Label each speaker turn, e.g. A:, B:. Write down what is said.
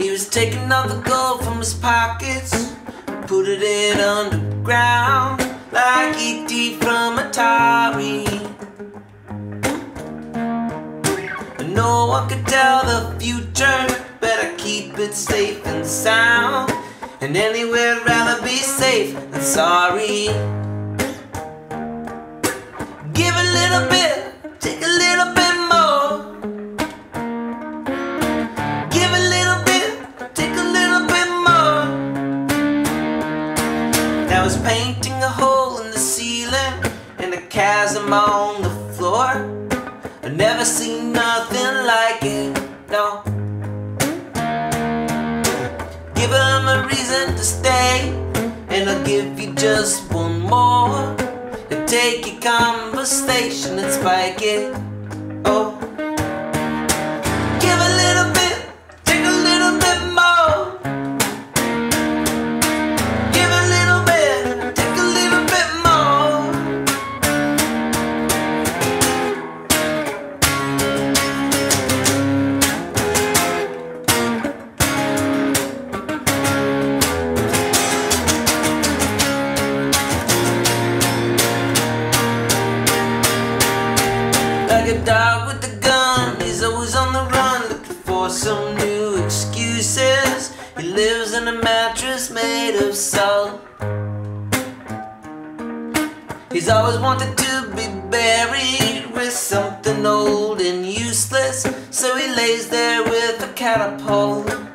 A: He's taking all the gold from his pockets, put it in underground, like E.T. from Atari. And no one can tell the future, better keep it safe and sound. And anywhere I'd rather be safe than sorry. Give a little bit, He's painting a hole in the ceiling and a chasm on the floor. I've never seen nothing like it, no. Give him a reason to stay, and I'll give you just one more. To take your conversation and spike it. Oh. Dog with a gun, he's always on the run, looking for some new excuses. He lives in a mattress made of salt. He's always wanted to be buried with something old and useless, so he lays there with a catapult.